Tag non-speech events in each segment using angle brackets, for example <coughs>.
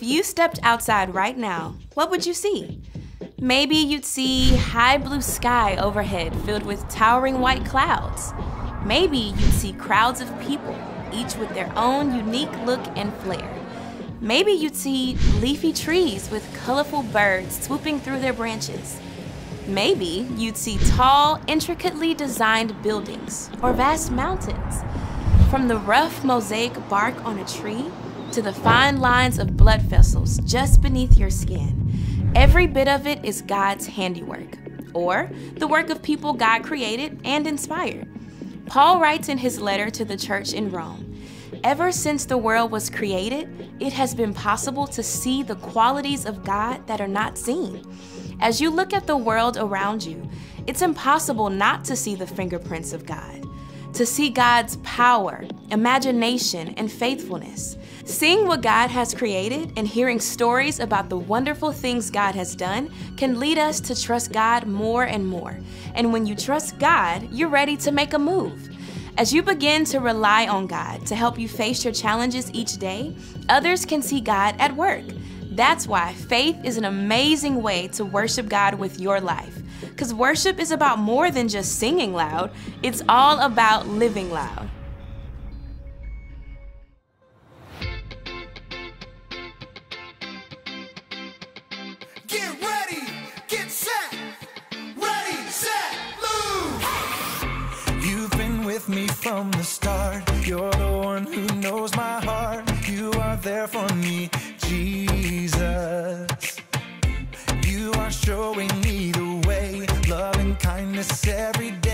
If you stepped outside right now, what would you see? Maybe you'd see high blue sky overhead filled with towering white clouds. Maybe you'd see crowds of people, each with their own unique look and flair. Maybe you'd see leafy trees with colorful birds swooping through their branches. Maybe you'd see tall, intricately designed buildings or vast mountains. From the rough mosaic bark on a tree to the fine lines of blood vessels just beneath your skin, every bit of it is God's handiwork, or the work of people God created and inspired. Paul writes in his letter to the church in Rome Ever since the world was created, it has been possible to see the qualities of God that are not seen. As you look at the world around you, it's impossible not to see the fingerprints of God, to see God's power, imagination, and faithfulness. Seeing what God has created and hearing stories about the wonderful things God has done can lead us to trust God more and more. And when you trust God, you're ready to make a move. As you begin to rely on God to help you face your challenges each day, others can see God at work. That's why faith is an amazing way to worship God with your life. Because worship is about more than just singing loud, it's all about living loud. Get ready, get set, ready, set, move. You've been with me from the start. You're the one who knows my heart. You are there for me, Jesus. You are showing me the way, love and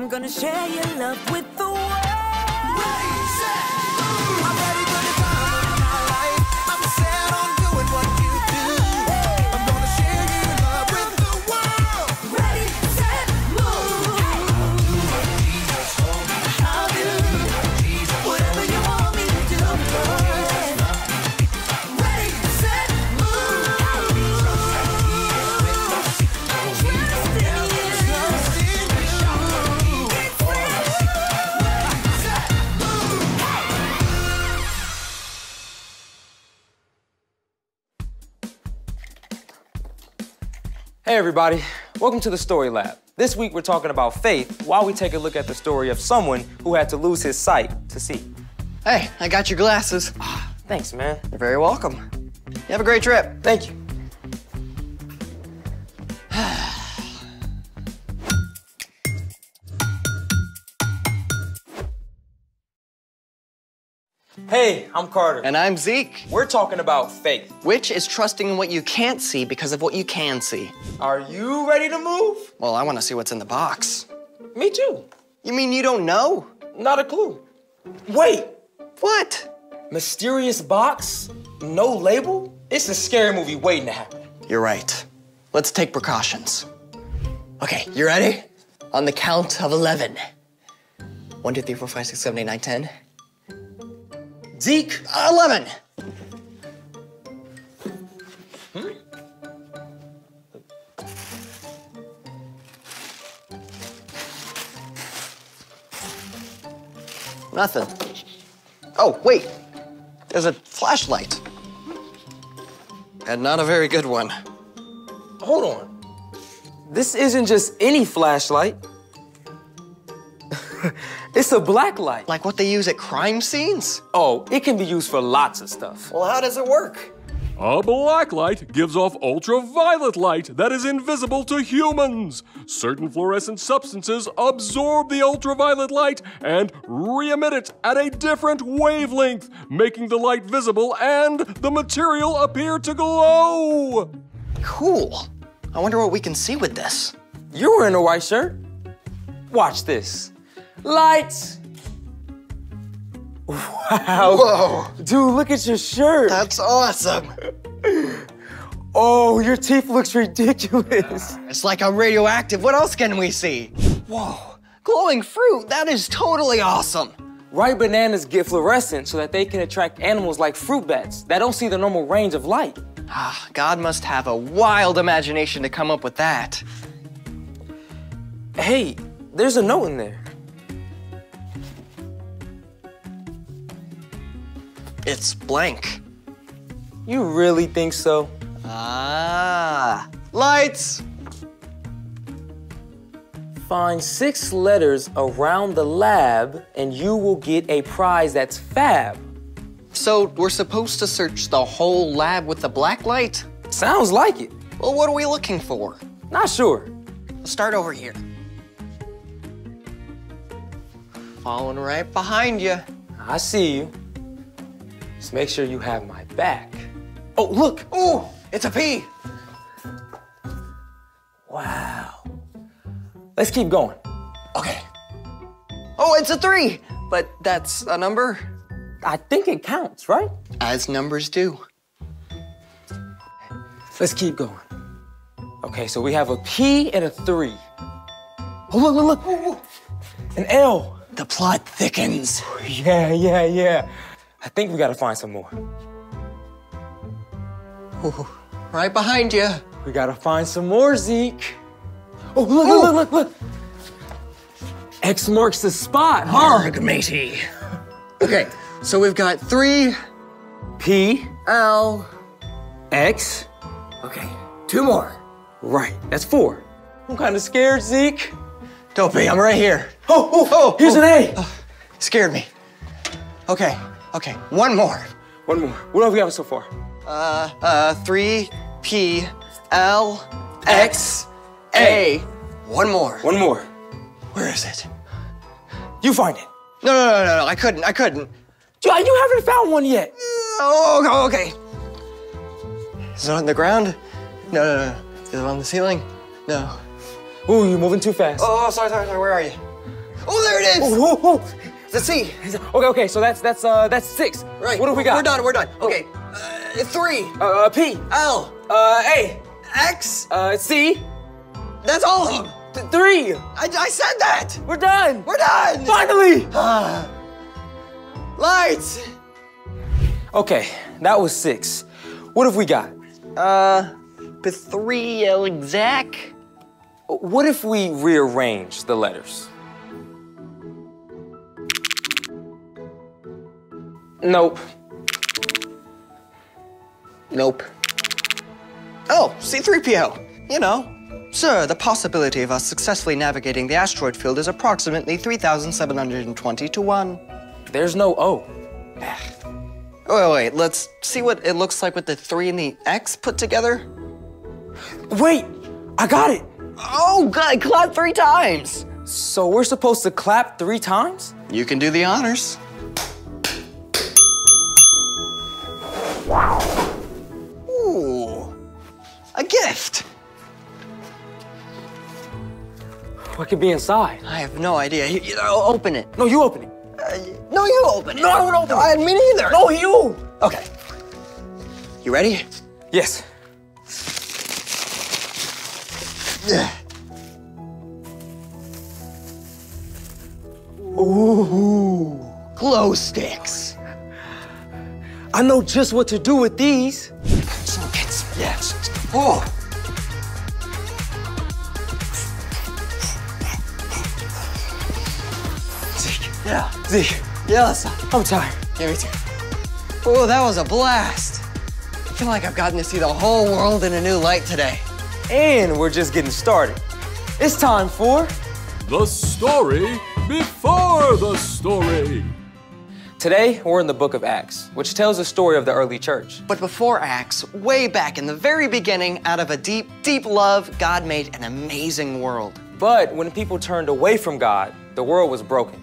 I'm gonna share your love with Hey everybody, welcome to the Story Lab. This week we're talking about faith while we take a look at the story of someone who had to lose his sight to see. Hey, I got your glasses. Ah, thanks, man. You're very welcome. You have a great trip. Thank you. Hey, I'm Carter. And I'm Zeke. we're talking about faith. Which is trusting in what you can't see because of what you can see. Are you ready to move? Well, I want to see what's in the box. Me too. You mean you don't know? Not a clue. Wait, What? mysterious box? No label? It's a scary movie waiting to happen. You're right. Let's take precautions. Okay, you ready? On the count of 11. 1, 2, 3, 4, 5, 6, 7, 8, 9, 10. Zeke, 11! Hmm? Nothing. Oh, wait. There's a flashlight. And not a very good one. hold on. This isn't just any flashlight. It's a black light. Like what they use at crime scenes? Oh, it can be used for lots of stuff. Well, how does it work? A black light gives off ultraviolet light that is invisible to humans. Certain fluorescent substances absorb the ultraviolet light and re emit it at a different wavelength, making the light visible and the material appear to glow. Cool. I wonder what we can see with this. You're wearing a white shirt. Watch this. Lights. Wow. Whoa, Dude, look at your shirt. that's awesome. Oh, your teeth looks ridiculous. <laughs> It's like I'm radioactive. What else can we see? Whoa, glowing fruit. That is totally awesome. Ripe bananas get fluorescent so that they can attract animals like fruit bats that don't see the normal range of light. Ah, God must have a wild imagination to come up with that. Hey, there's a note in there. It's blank. You really think so? Ah, lights. Find six letters around the lab and you will get a prize that's fab. So we're supposed to search the whole lab with the black light? Sounds like it. Well, what are we looking for? Not sure. Let's start over here. Following right behind you. I see you. Just make sure you have my back. Oh, look! Oh, it's a P. Wow. Let's keep going. Okay. Oh, it's a three. But that's a number, I think it counts, right? as numbers do. Let's keep going. Okay, so we have a P and a three. Oh, look, look, look. Ooh, ooh. An L. The plot thickens. <laughs> Yeah, yeah, yeah. I think we gotta find some more. Ooh, right behind you. We gotta find some more, Zeke. Oh, look, look, look, look, look. X marks the spot, huh? Arg, matey. Okay, so we've got three P, L. X. Okay, two more. Right, that's four. I'm kinda scared, Zeke. Don't be, I'm right here. Oh, oh, Oh, here's oh. an A. Scared me. Okay, okay, one more. One more. What have we got so far? Uh, uh, three P L X A. One more. One more. Where is it? You find it. No, no, no, no, no, I couldn't, I couldn't. You you haven't found one yet. Oh, okay. Is it on the ground? No, no, no. Is it on the ceiling? No. Ooh, you're moving too fast. Oh, sorry, sorry, sorry. Where are you? Oh, there it is. Ooh, ooh, ooh. Let's see. Okay, okay, so that's that's uh that's six. Right. What have we got? We're done. We're done. Okay. Uh, three Uh, uh P. L Uh A. X. Uh C. That's all of them. Th- three. I, I said that. We're done. We're done. Finally. <sighs> Lights. Okay, that was six. What have we got? Uh, the three L exact. What if we rearrange the letters? Nope. Nope. Oh, C3PO. You know. Sir, the possibility of us successfully navigating the asteroid field is approximately 3,720 to 1. There's no O. Wait, wait, let's see what it looks like with the 3 and the X put together. Wait, I got it. Oh, God, clap three times. So we're supposed to clap three times? You can do the honors. Ooh, a gift. What could be inside? I have no idea. You, you know, open it. No, you open it. Uh, no, you open it. No, I don't open no, it. I, me neither. No, you. Okay. You ready? Yes. Ooh, glow sticks. I know just what to do with these. So it's, yes. Oh. Zeke. Yeah. Zeke, Yeah, let's I'm tired. Give me two. Oh, that was a blast. I feel like I've gotten to see the whole world in a new light today. And we're just getting started. It's time for. The story before the story. Today, we're in the book of Acts, which tells the story of the early church. But before Acts, way back in the very beginning, out of a deep, deep love, God made an amazing world. But when people turned away from God, the world was broken.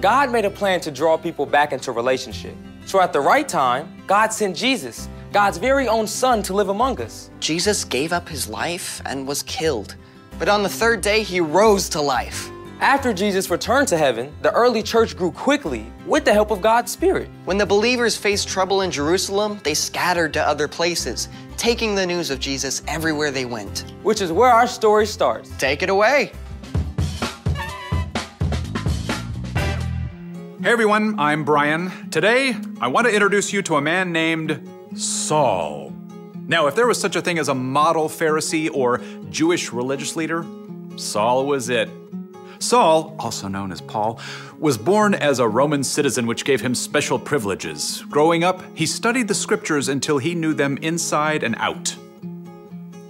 God made a plan to draw people back into relationship. So at the right time, God sent Jesus, God's very own son, to live among us. Jesus gave up his life and was killed. But on the third day, he rose to life. After Jesus returned to heaven, the early church grew quickly with the help of God's Spirit. When the believers faced trouble in Jerusalem, they scattered to other places, taking the news of Jesus everywhere they went. which is where our story starts. Take it away. Hey everyone, I'm Brian. Today, I want to introduce you to a man named Saul. Now, if there was such a thing as a model Pharisee or Jewish religious leader, Saul was it. Saul, also known as Paul, was born as a Roman citizen, which gave him special privileges. Growing up, he studied the scriptures until he knew them inside and out.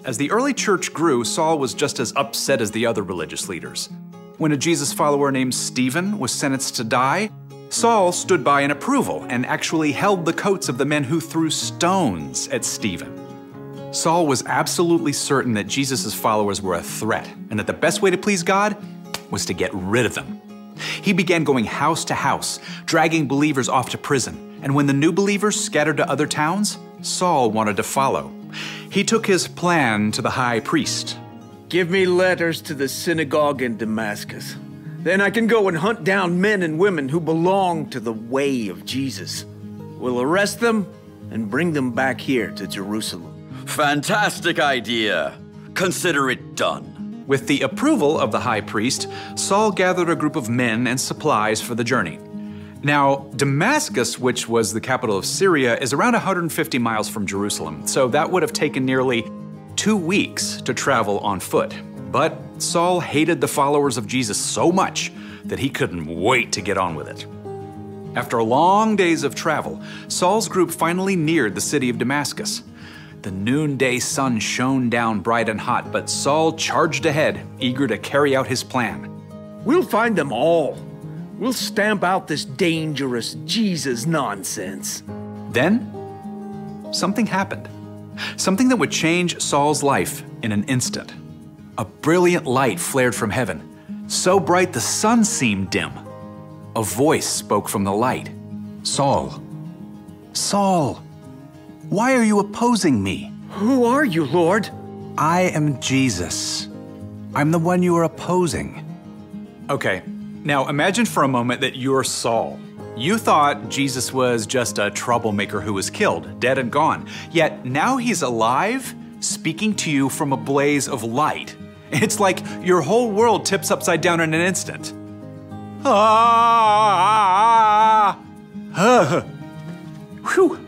As the early church grew, Saul was just as upset as the other religious leaders. When a Jesus follower named Stephen was sentenced to die, Saul stood by in approval and actually held the coats of the men who threw stones at Stephen. Saul was absolutely certain that Jesus' followers were a threat and that the best way to please God was to get rid of them. He began going house to house, dragging believers off to prison, and when the new believers scattered to other towns, Saul wanted to follow. He took his plan to the high priest. Give me letters to the synagogue in Damascus. Then I can go and hunt down men and women who belong to the way of Jesus. We'll arrest them and bring them back here to Jerusalem. Fantastic idea. Consider it done. With the approval of the high priest, Saul gathered a group of men and supplies for the journey. Now, Damascus, which was the capital of Syria, is around 150 miles from Jerusalem, so that would have taken nearly two weeks to travel on foot. But Saul hated the followers of Jesus so much that he couldn't wait to get on with it. After long days of travel, Saul's group finally neared the city of Damascus. The noonday sun shone down bright and hot, but Saul charged ahead, eager to carry out his plan. We'll find them all. We'll stamp out this dangerous Jesus nonsense. Then, something happened. Something that would change Saul's life in an instant. A brilliant light flared from heaven, so bright the sun seemed dim. A voice spoke from the light Saul, Saul, why are you opposing me? Who are you, Lord? I am Jesus. I'm the one you are opposing. Okay, now imagine for a moment that you're Saul. You thought Jesus was just a troublemaker who was killed, dead and gone. Yet now he's alive, speaking to you from a blaze of light. <laughs> It's like your whole world tips upside down in an instant. Ah! Ah! <laughs> Whew.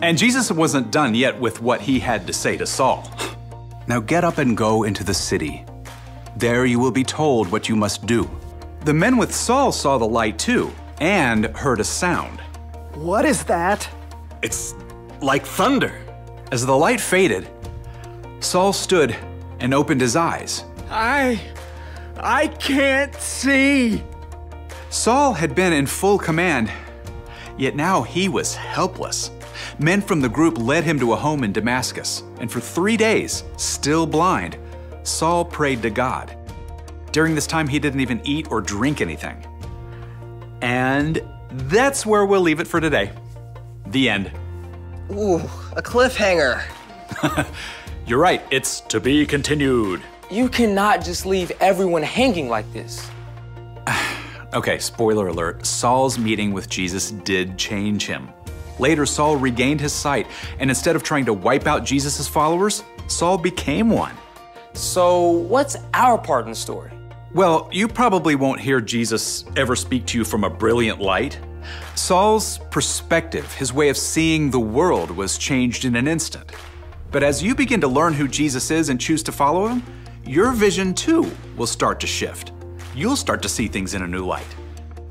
And Jesus wasn't done yet with what he had to say to Saul. Now get up and go into the city. There you will be told what you must do. The men with Saul saw the light too, and heard a sound. What is that? It's like thunder. As the light faded, Saul stood and opened his eyes. I. I can't see. Saul had been in full command, yet now he was helpless. Men from the group led him to a home in Damascus, and for three days, still blind, Saul prayed to God. During this time, he didn't even eat or drink anything. And that's where we'll leave it for today. The end. Ooh, a cliffhanger. <laughs> You're right, it's to be continued. You cannot just leave everyone hanging like this. <sighs> Okay, spoiler alert Saul's meeting with Jesus did change him. Later, Saul regained his sight, and instead of trying to wipe out Jesus' followers, Saul became one. So, what's our part in the story? Well, you probably won't hear Jesus ever speak to you from a brilliant light. Saul's perspective, his way of seeing the world, was changed in an instant. But as you begin to learn who Jesus is and choose to follow him, your vision too will start to shift. You'll start to see things in a new light.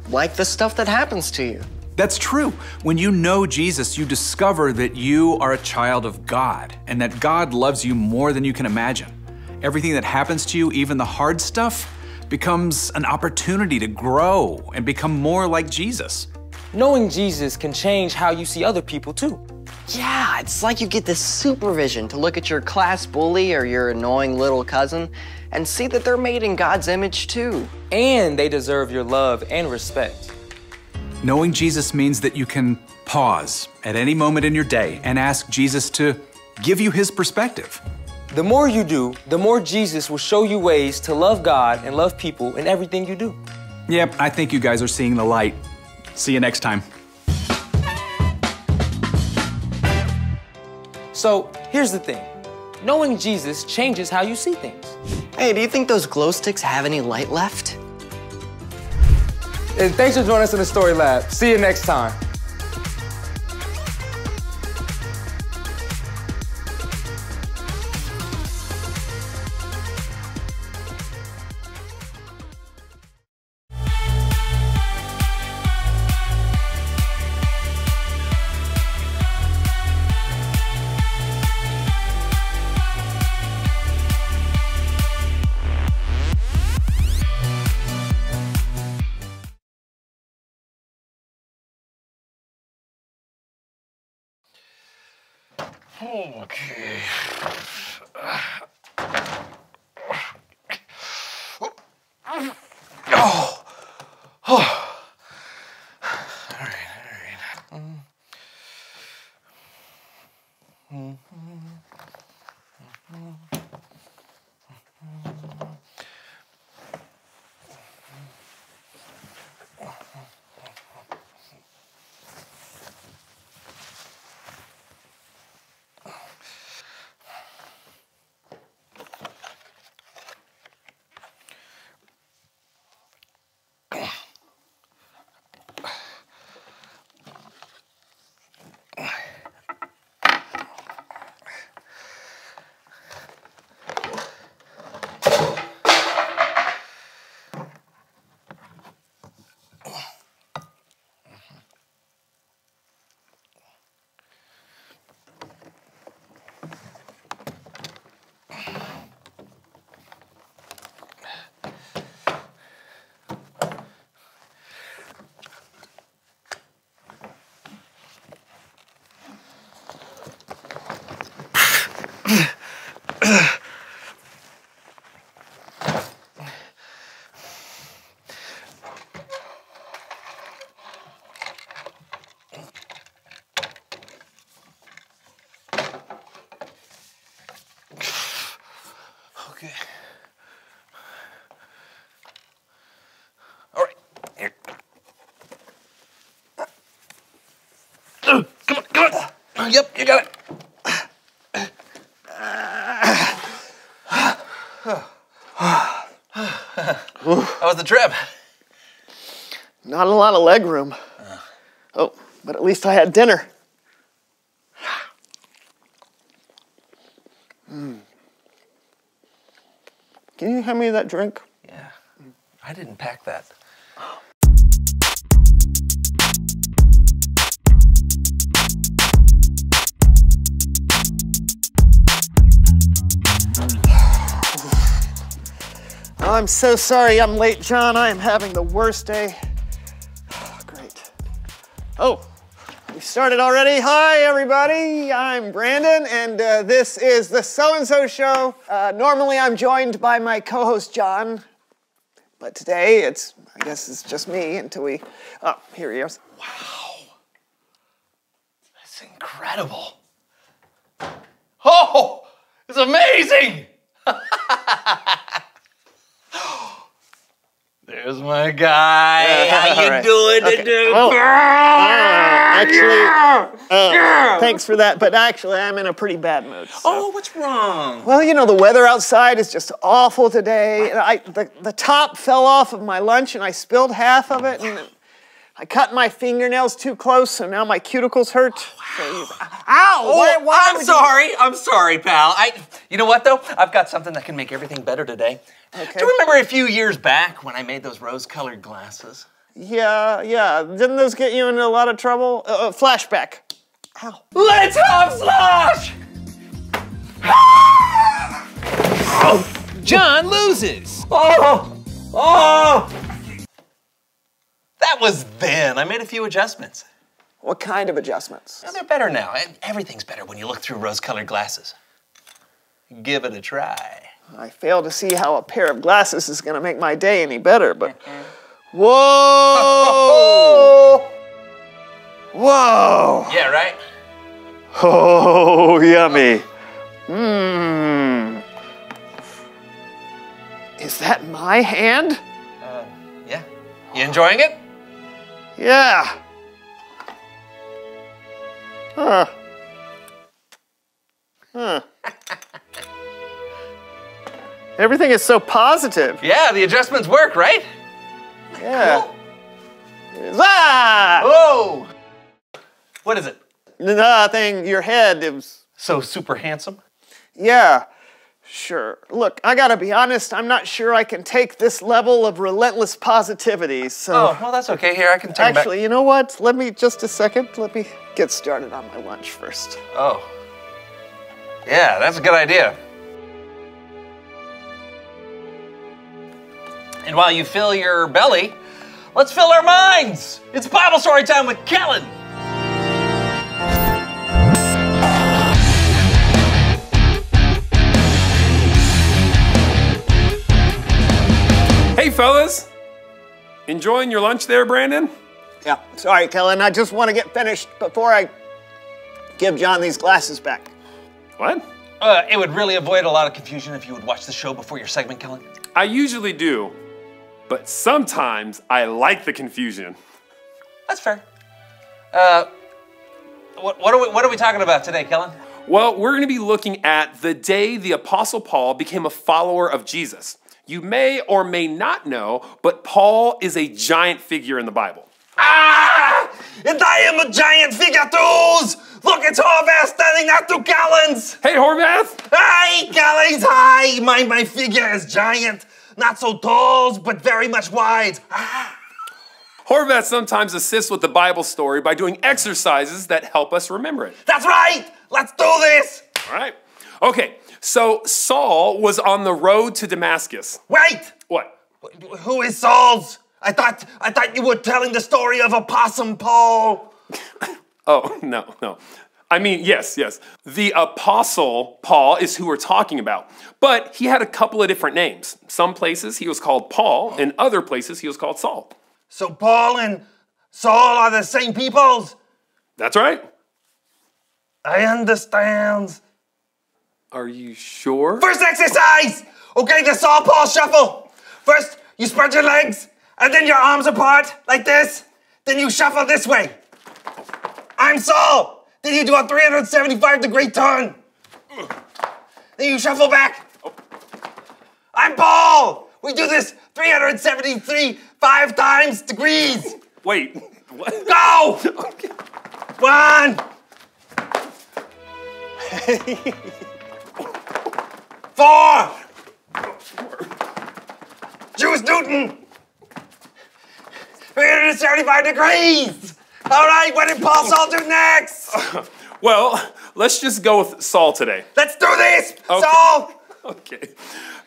Like the stuff that happens to you. That's true. When you know Jesus, you discover that you are a child of God and that God loves you more than you can imagine. Everything that happens to you, even the hard stuff, becomes an opportunity to grow and become more like Jesus. Knowing Jesus can change how you see other people too. Yeah, it's like you get this supervision to look at your class bully or your annoying little cousin and see that they're made in God's image too. And they deserve your love and respect. Knowing Jesus means that you can pause at any moment in your day and ask Jesus to give you his perspective. The more you do, the more Jesus will show you ways to love God and love people in everything you do. Yep, I think you guys are seeing the light. See you next time. So, here's the thing knowing Jesus changes how you see things. Hey, do you think those glow sticks have any light left? And thanks for joining us in the Story Lab. See you next time. Okay. Yep, you got it. How was the trip? Not a lot of leg room. Oh, but at least I had dinner. Mm. Can you hand me that drink? Yeah. I didn't pack that. I'm so sorry I'm late, John. I am having the worst day. <sighs> Great. Oh, we started already. Hi, everybody. I'm Brandon, and uh, this is the So and So Show. Uh, normally, I'm joined by my co host, John, but today it's, I guess, it's just me until we. Oh, here he is. Wow. That's incredible. Oh, it's amazing. <laughs> my guy. How you right. doing Okay. today? Well, uh, actually, uh, thanks for that, but actually, I'm in a pretty bad mood. so- Oh, what's wrong? Well, you know, the weather outside is just awful today. And I, the, the top fell off of my lunch and I spilled half of it. And I cut my fingernails too close, so now my cuticles hurt. So you- ow! Oh, why, why I'm would you- sorry. I'm sorry, pal. I, you know what though? I've got something that can make everything better today. Okay. Do you remember a few years back when I made those rose-colored glasses? Yeah, yeah. Didn't those get you into a lot of trouble? Uh, uh, flashback. Ow. Let's hop slosh! John loses. Oh, oh! That was then. I made a few adjustments. What kind of adjustments? Well, they're better now. and Everything's better when you look through rose-colored glasses. Give it a try. I fail to see how a pair of glasses is going to make my day any better, but. <laughs> Whoa! Whoa! Yeah, right? Oh, yummy. Mmm. Is that my hand? Uh, yeah. You enjoying it? Yeah. Huh. Huh. <laughs> Everything is so positive. Yeah, the adjustments work, right? Yeah. Ah! Whoa! What is it? Nothing. Your head. It was. So super handsome? Yeah. Sure. Look, I gotta be honest. I'm not sure I can take this level of relentless positivity. So. Oh, well, that's okay. Here, I can take. Actually, you know what? Let me just a second. Let me get started on my lunch first. Oh. Yeah, that's a good idea. And while you fill your belly, let's fill our minds. It's Bible story time with Kellen. Hey, fellas. Enjoying your lunch there, Brandon? Yeah. Sorry, Kellen. I just want to get finished before I give John these glasses back. What? Uh, it would really avoid a lot of confusion if you would watch the show before your segment, Kellen. I usually do, but sometimes I like the confusion. That's fair. Uh, what, what, are we, what are we talking about today, Kellen? Well, we're going to be looking at the day the Apostle Paul became a follower of Jesus. You may or may not know, but Paul is a giant figure in the Bible. Ah! And I am a giant figure tools! Look, it's Horvath standing next to Callens! Hey, Horvath! Hi, Callens! Hi! My, my figure is giant. Not so tall, but very much wide. Ah. Horvath sometimes assists with the Bible story by doing exercises that help us remember it. That's right! Let's do this! All right. Okay, so Saul was on the road to Damascus. Wait! What? Who is Saul's? I thought I thought you were telling the story of Opossum Paul. <coughs> Oh, no, no. I mean, yes, yes. The apostle Paul is who we're talking about. But he had a couple of different names. Some places he was called Paul, and other places he was called Saul. So Paul and Saul are the same peoples? That's right. I understand. Are you sure? First exercise! Okay, the Saul Paul shuffle. First, you spread your legs, and then your arms apart, like this. Then you shuffle this way. I'm Saul. Then you do a 375 degree turn. Then you shuffle back. I'm Paul. We do this 373 five times degrees. Wait, what? Go! <laughs> One. <laughs> Four. Juice Newton. 375 degrees. All right, what did Paul Saul do next? <laughs> Well, let's just go with Saul today. Let's do this, Okay. Saul. <laughs> Okay.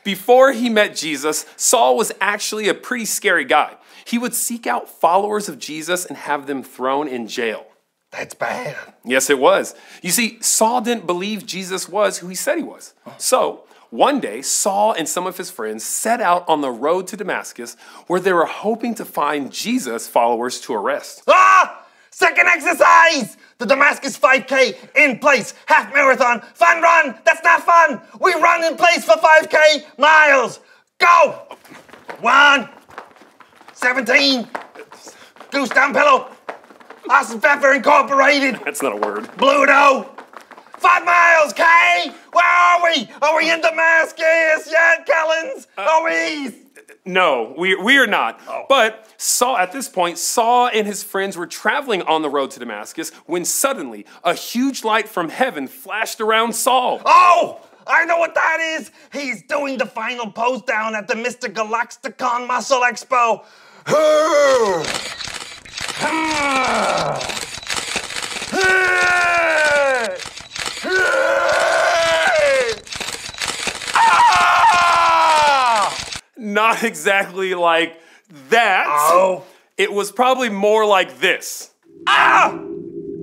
Before he met Jesus, Saul was actually a pretty scary guy. He would seek out followers of Jesus and have them thrown in jail. That's bad. Yes, it was. You see, Saul didn't believe Jesus was who he said he was. So, one day, Saul and some of his friends set out on the road to Damascus where they were hoping to find Jesus followers to arrest. Ah! Second exercise! The Damascus 5K in place, half marathon, fun run! That's not fun! We run in place for 5K miles! Go! One, 17. Goose down pillow. Austin Pfeffer Incorporated. That's not a word. Bluto. Five miles, Kay. Where are we? Are we in Damascus yet, Kellens? Are we? No, we, we are not. Oh. But Saul, at this point, Saul and his friends were traveling on the road to Damascus when suddenly a huge light from heaven flashed around Saul. Oh, I know what that is. He's doing the final pose down at the Mr. Galaxticon Muscle Expo. Not exactly like that. Oh. It was probably more like this. Ah!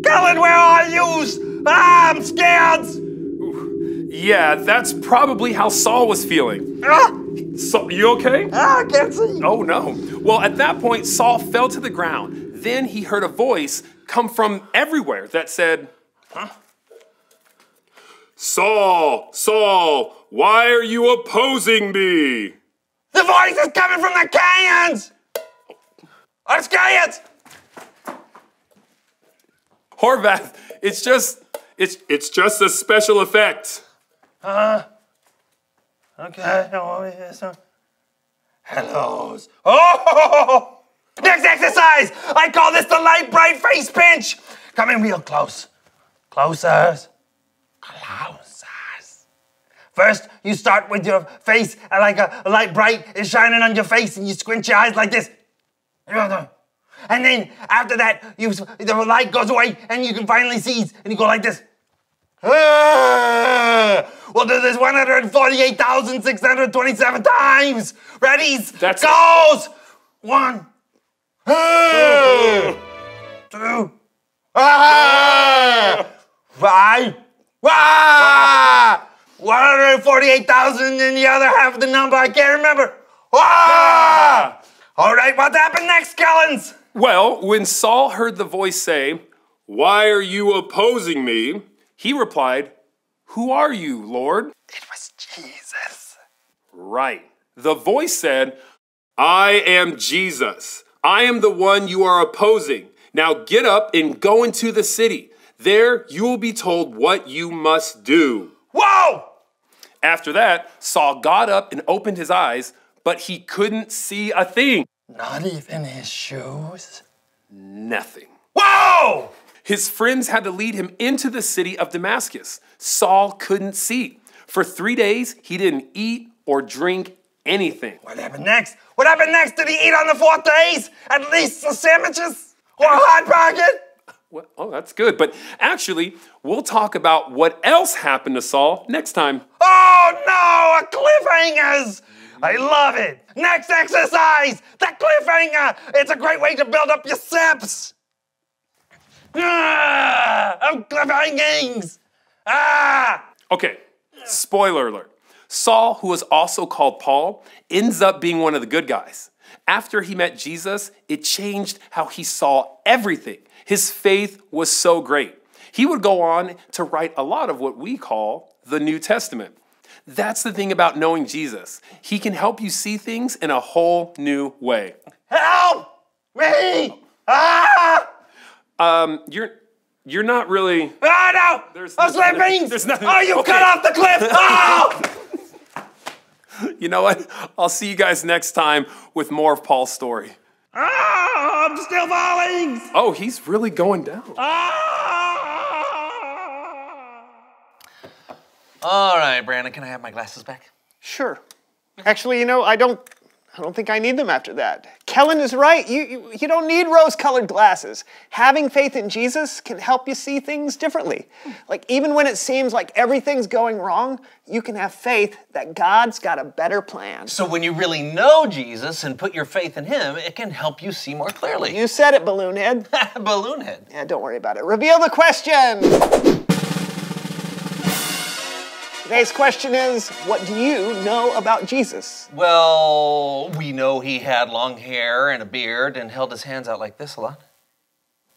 Kellen, where are you? Ah, I'm scared. Yeah, that's probably how Saul was feeling. Ah, So, you okay? ah, I can't see. Oh no. Well, at that point, Saul fell to the ground. Then he heard a voice come from everywhere that said, Huh? Saul, Saul, why are you opposing me? The voice is coming from the canyons. I'm scared. Horvath, it's just it's it's just a special effect. Uh, okay. Hellos. Oh! Next exercise! I call this the light bright face pinch. Come in real close. Closer. Closer. First, you start with your face and like a, a light bright is shining on your face and you squint your eyes like this. And then after that, you the light goes away and you can finally see and you go like this. Ah! Well, this 148,627 times. Ready? That's- goes. One. Ah! Two. Ah! Five. Ah! 148,000 and the other half of the number I can't remember. Ah! All right, what happened next, Kellens? Well, when Saul heard the voice say, Why are you opposing me? He replied, Who are you, Lord? It was Jesus. Right. The voice said, I am Jesus. I am the one you are opposing. Now get up and go into the city. There you will be told what you must do. Whoa! After that, Saul got up and opened his eyes, but he couldn't see a thing. Not even his shoes. Nothing. Whoa! His friends had to lead him into the city of Damascus. Saul couldn't see. For three days, he didn't eat or drink anything. What happened next? What happened next? Did he eat on the fourth days? At least some sandwiches? Or a hot pocket? Well, oh, that's good. But actually, we'll talk about what else happened to Saul next time. Oh no, a cliffhangers! I love it. Next exercise, the cliffhanger. It's a great way to build up your steps. Ah, I'm cliffhangings. Ah! Okay, spoiler alert. Saul, who was also called Paul, ends up being one of the good guys. After he met Jesus, it changed how he saw everything. His faith was so great. He would go on to write a lot of what we call the New Testament. That's the thing about knowing Jesus. He can help you see things in a whole new way. Help me! Ah! Um, you're you're not really. Ah no! There's I'm there's nothing- Oh, you <laughs> okay. cut off the cliff! <laughs> Oh! <laughs> You know what? I'll see you guys next time with more of Paul's story. Ah, I'm still falling! Oh, he's really going down. Ah. All right, Brandon, can I have my glasses back? Sure. Actually, you know, I don't I don't think I need them after that. Kellen is right. You, you, you don't need rose colored glasses. Having faith in Jesus can help you see things differently. Like, even when it seems like everything's going wrong, you can have faith that God's got a better plan. So when you really know Jesus and put your faith in him, it can help you see more clearly. You said it, Balloonhead. <laughs> Balloonhead. Yeah, don't worry about it. Reveal the question. Today's question is What do you know about Jesus? Well, we know he had long hair and a beard and held his hands out like this a lot.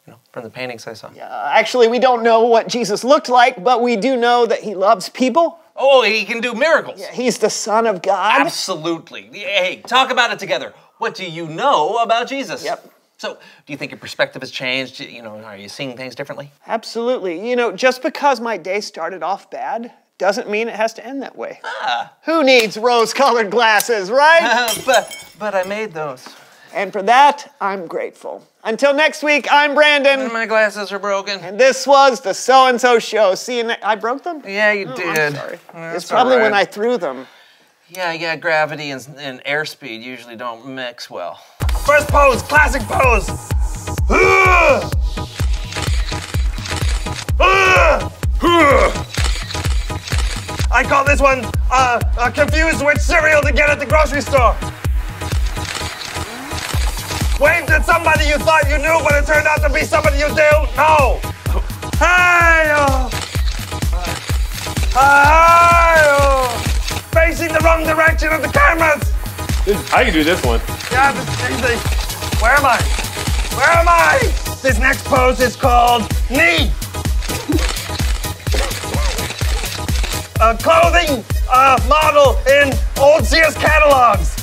You know, from the paintings I saw. Uh, actually, we don't know what Jesus looked like, but we do know that he loves people. Oh, he can do miracles. Yeah, he's the Son of God. Absolutely. Hey, talk about it together. What do you know about Jesus? Yep. So, do you think your perspective has changed? You know, are you seeing things differently? Absolutely. You know, just because my day started off bad doesn't mean it has to end that way. Ah. Who needs rose-colored glasses, right? <laughs> but but I made those. And for that, I'm grateful. Until next week, I'm Brandon. My glasses are broken. And this was the So and So Show. See you. I broke them. Yeah, you Oh, I'm did. sorry. That's it's probably all when I threw them. Yeah, yeah. Gravity and, and airspeed usually don't mix well. First pose, classic pose. I call this one uh, uh, confused which cereal to get at the grocery store. Waved at somebody you thought you knew, but it turned out to be somebody you don't know. Hey! oh. Hey! oh. Facing the wrong direction of the cameras. I can do this one. Yeah, this is easy. Where am I? Where am I? This next pose is called knee. A clothing uh, model in old Sears catalogs.